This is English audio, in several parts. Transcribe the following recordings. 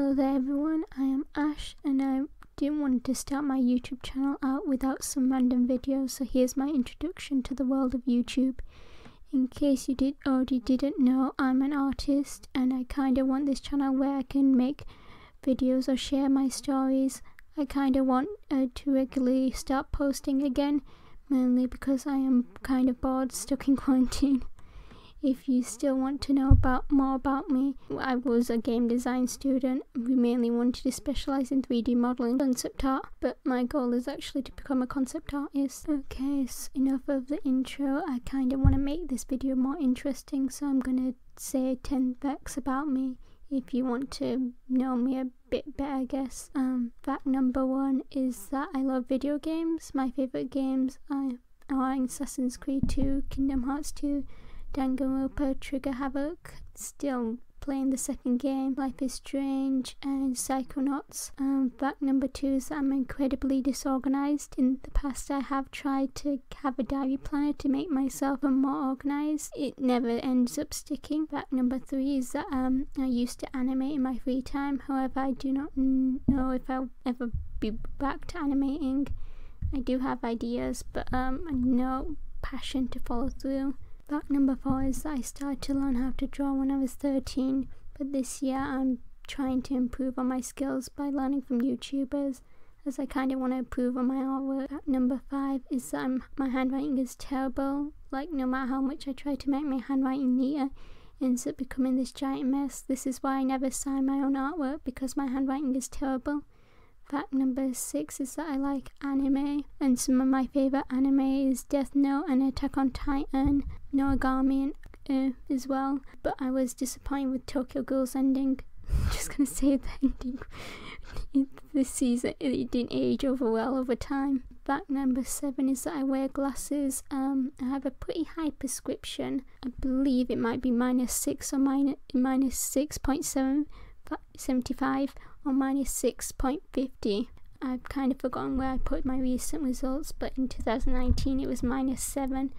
Hello there everyone, I am Ash and I didn't want to start my YouTube channel out without some random videos so here's my introduction to the world of YouTube. In case you did already didn't know, I'm an artist and I kinda want this channel where I can make videos or share my stories. I kinda want uh, to regularly start posting again, mainly because I am kind of bored stuck in quarantine. If you still want to know about more about me, I was a game design student. We mainly wanted to specialise in 3D modelling concept art, but my goal is actually to become a concept artist. Okay, so enough of the intro. I kind of want to make this video more interesting, so I'm going to say 10 facts about me if you want to know me a bit better, I guess. Um, fact number one is that I love video games. My favourite games are, are Assassin's Creed 2, Kingdom Hearts 2, Danganronpa, Trigger Havoc, still playing the second game, Life is Strange, and Psychonauts. Um, fact number two is that I'm incredibly disorganized. In the past, I have tried to have a diary planner to make myself more organized. It never ends up sticking. Fact number three is that um, I used to animate in my free time. However, I do not know if I'll ever be back to animating. I do have ideas, but um, no passion to follow through. Fact number four is that I started to learn how to draw when I was 13, but this year I'm trying to improve on my skills by learning from YouTubers as I kind of want to improve on my artwork. Fact number five is that I'm, my handwriting is terrible. Like, no matter how much I try to make my handwriting neater, it ends up becoming this giant mess. This is why I never sign my own artwork because my handwriting is terrible. Fact number six is that I like anime, and some of my favorite anime is Death Note and Attack on Titan, Noragami, and uh, as well. But I was disappointed with Tokyo Ghoul's ending. Just gonna say the ending this season it didn't age over well over time. Fact number seven is that I wear glasses. Um, I have a pretty high prescription. I believe it might be minus six or minus minus six point seven 75 or minus 6.50. I've kind of forgotten where I put my recent results, but in 2019 it was minus 7,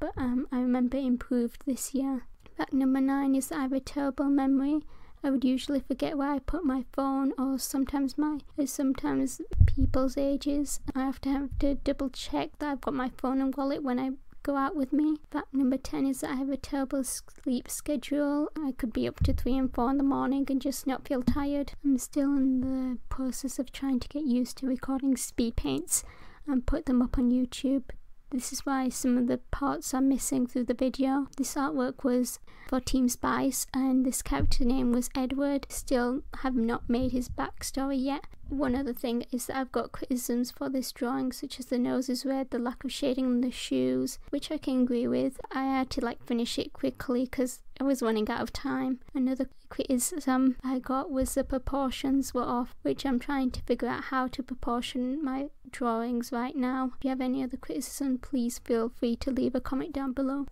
but um, I remember it improved this year. Fact number 9 is that I have a terrible memory. I would usually forget where I put my phone or sometimes my sometimes people's ages. I have to have to double check that I've got my phone and wallet when I go out with me. Fact number 10 is that I have a terrible sleep schedule. I could be up to 3 and 4 in the morning and just not feel tired. I'm still in the process of trying to get used to recording speed paints and put them up on YouTube. This is why some of the parts are missing through the video. This artwork was for Team Spice and this character name was Edward. Still have not made his backstory yet. One other thing is that I've got criticisms for this drawing such as the nose is red, the lack of shading on the shoes, which I can agree with. I had to like finish it quickly because I was running out of time. Another criticism I got was the proportions were off, which I'm trying to figure out how to proportion my drawings right now. If you have any other criticism, please feel free to leave a comment down below.